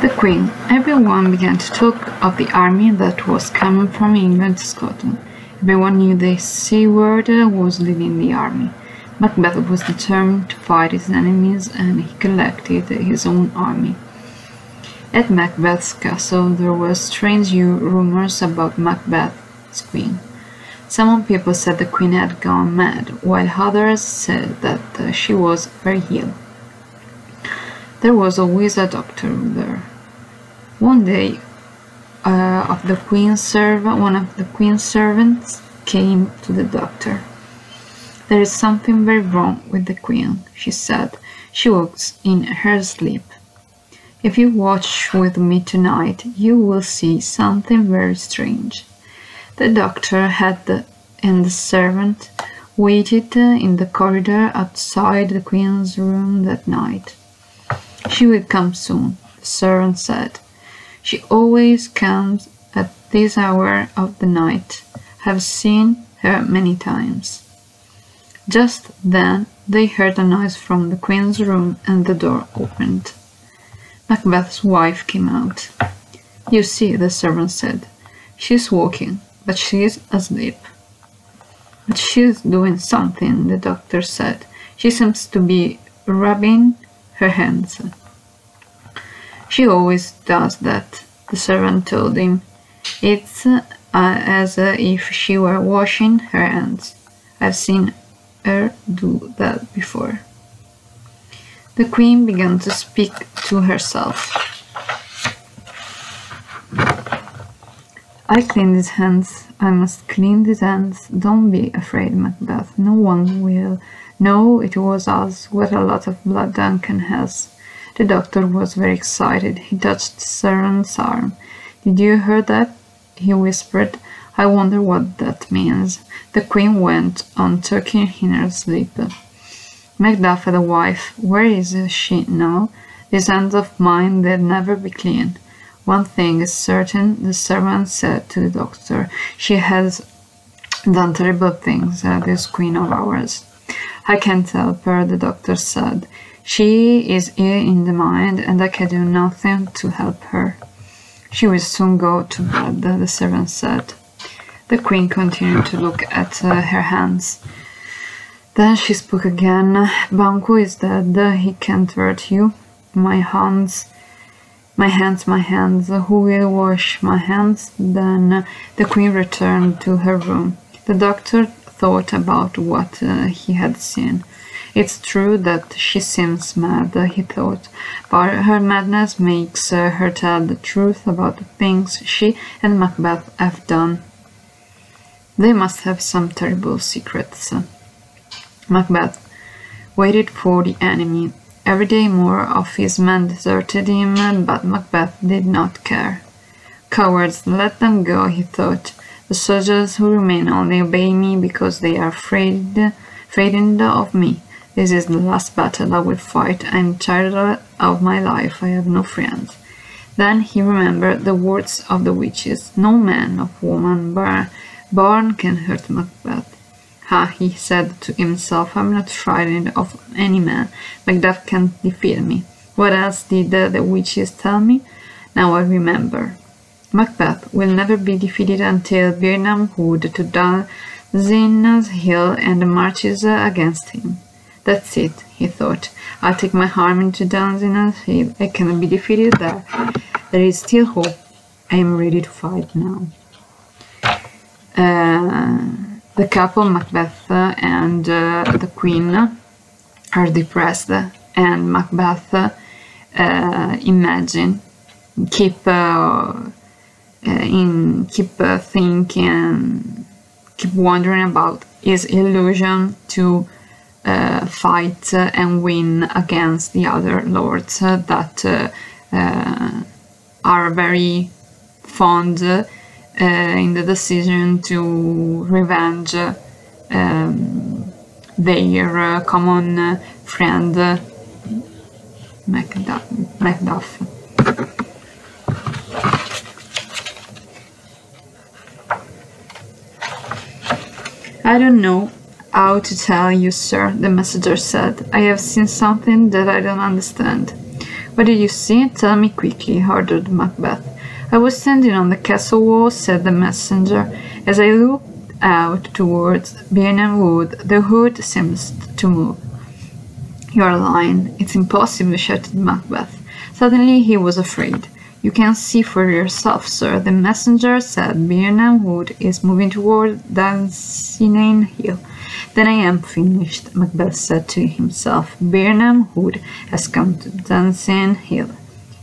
The Queen. Everyone began to talk of the army that was coming from England to Scotland. Everyone knew the Siward was leading the army. Macbeth was determined to fight his enemies and he collected his own army. At Macbeth's castle there were strange rumors about Macbeth's queen. Some people said the queen had gone mad, while others said that she was very ill. There was always a doctor there. One day, uh, of the queen's servant, one of the queen's servants came to the doctor. There is something very wrong with the queen, she said. She walks in her sleep. If you watch with me tonight, you will see something very strange. The doctor had the, and the servant waited in the corridor outside the queen's room that night. She will come soon, the servant said. She always comes at this hour of the night. I've seen her many times. Just then they heard a noise from the queen's room and the door opened. Macbeth's wife came out. You see, the servant said, she's walking, but she's asleep. But she's doing something, the doctor said. She seems to be rubbing her hands. She always does that, the servant told him. It's uh, as if she were washing her hands. I've seen her do that before. The queen began to speak to herself. I clean these hands. I must clean these hands. Don't be afraid, Macbeth. No one will know it was us. What a lot of blood Duncan has. The doctor was very excited. He touched Servant's arm. Did you hear that? he whispered. I wonder what that means. The queen went on talking in her sleep. Macduff had a wife. Where is she now? These hands of mine, they'll never be clean. One thing is certain, the servant said to the doctor. She has done terrible things, uh, this queen of ours. I can't help her, the doctor said. She is ill in the mind, and I can do nothing to help her. She will soon go to bed, the servant said. The queen continued to look at uh, her hands. Then she spoke again. Banquo is dead. He can't hurt you. My hands, my hands, my hands. Who will wash my hands? Then the queen returned to her room. The doctor thought about what uh, he had seen. It's true that she seems mad, he thought, but her madness makes uh, her tell the truth about the things she and Macbeth have done. They must have some terrible secrets. Macbeth waited for the enemy. Every day more of his men deserted him, but Macbeth did not care. Cowards, let them go, he thought. The soldiers who remain only obey me because they are afraid, frightened of me. This is the last battle I will fight. I am tired of my life. I have no friends. Then he remembered the words of the witches. No man or woman, Born can hurt Macbeth. Ha, he said to himself, I'm not frightened of any man. Macbeth can't defeat me. What else did the, the witches tell me? Now I remember. Macbeth will never be defeated until Birnam Wood to Dunsinane Hill and marches against him. That's it, he thought. I'll take my army to Dunsinane Hill. I cannot be defeated there. There is still hope. I am ready to fight now. Uh, the couple, Macbeth and uh, the Queen, are depressed, and Macbeth uh, imagine, keep in keep thinking, keep wondering about his illusion to uh, fight and win against the other lords that uh, are very fond uh, in the decision to revenge um, their uh, common friend. Macduff. I don't know how to tell you, sir, the messenger said. I have seen something that I don't understand. What did you see? Tell me quickly, ordered Macbeth. I was standing on the castle wall, said the messenger. As I looked out towards Birnam Wood, the hood seemed to move. You are lying. It's impossible, shouted Macbeth. Suddenly he was afraid. You can see for yourself, sir. The messenger said Birnam Wood is moving toward Dunsinane Hill. Then I am finished, Macbeth said to himself. Birnam Wood has come to Dunsinane Hill.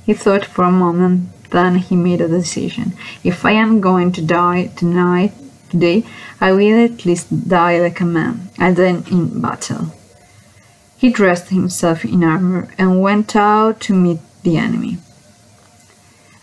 He thought for a moment, then he made a decision. If I am going to die tonight, today, I will at least die like a man. and then in battle. He dressed himself in armor and went out to meet the enemy.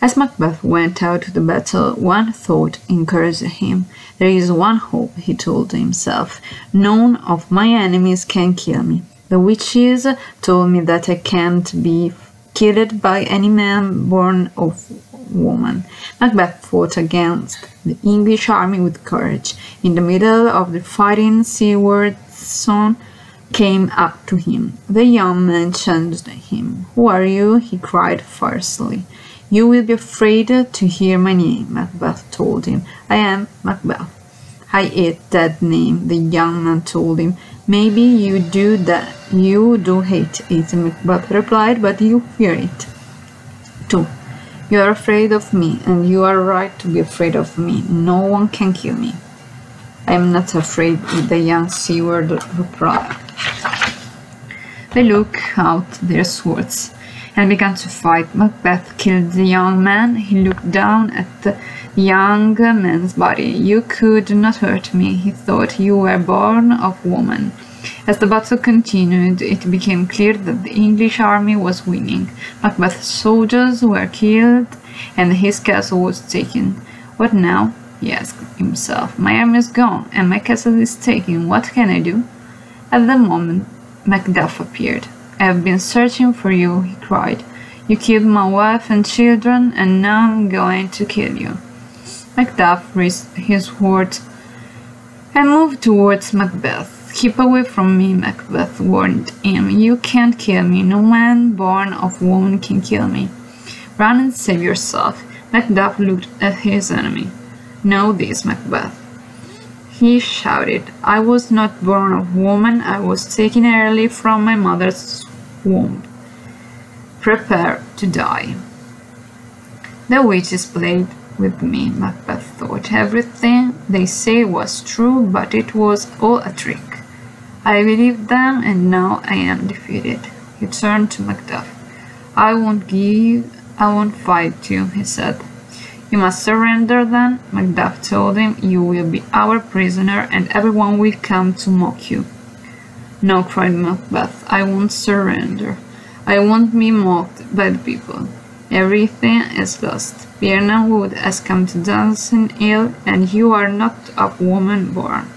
As Macbeth went out to the battle, one thought encouraged him. There is one hope, he told himself. None of my enemies can kill me. The witches told me that I can't be killed by any man born of woman. Macbeth fought against the English army with courage. In the middle of the fighting, Siwardson came up to him. The young man challenged him. Who are you? he cried fiercely. You will be afraid to hear my name, Macbeth told him. I am Macbeth. I hate that name, the young man told him. Maybe you do that. You do hate it, Macbeth replied, but you fear it too. You are afraid of me, and you are right to be afraid of me. No one can kill me. I am not afraid, the young Siward replied. They look out their swords and began to fight. Macbeth killed the young man. He looked down at the young man's body. You could not hurt me, he thought. You were born of woman. As the battle continued, it became clear that the English army was winning. Macbeth's soldiers were killed, and his castle was taken. What now? he asked himself. My army is gone, and my castle is taken. What can I do? At that moment, Macduff appeared. I have been searching for you, he cried. You killed my wife and children, and now I'm going to kill you. Macduff raised his sword and moved towards Macbeth. Keep away from me, Macbeth warned him. You can't kill me. No man born of woman can kill me. Run and save yourself. Macduff looked at his enemy. Know this, Macbeth. He shouted, I was not born of woman, I was taken early from my mother's womb. Prepare to die. The witches played with me, Macbeth thought. Everything they say was true, but it was all a trick. I believed them, and now I am defeated. He turned to Macduff. I won't give, I won't fight you, he said. You must surrender then, Macduff told him. You will be our prisoner, and everyone will come to mock you. No, cried Macbeth, I won't surrender. I won't be mocked by the people. Everything is lost. Birnam Wood has come to Dunsinane and you are not a woman born.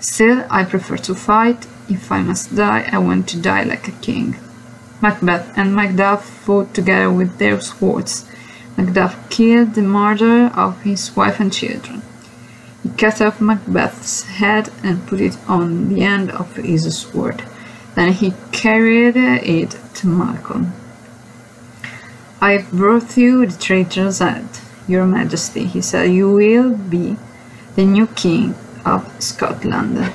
Still, I prefer to fight. If I must die, I want to die like a king. Macbeth and Macduff fought together with their swords. Macduff killed the murderer of his wife and children. Cut off Macbeth's head and put it on the end of his sword. Then he carried it to Malcolm. I've brought you the traitor's head, your majesty, he said. You will be the new king of Scotland.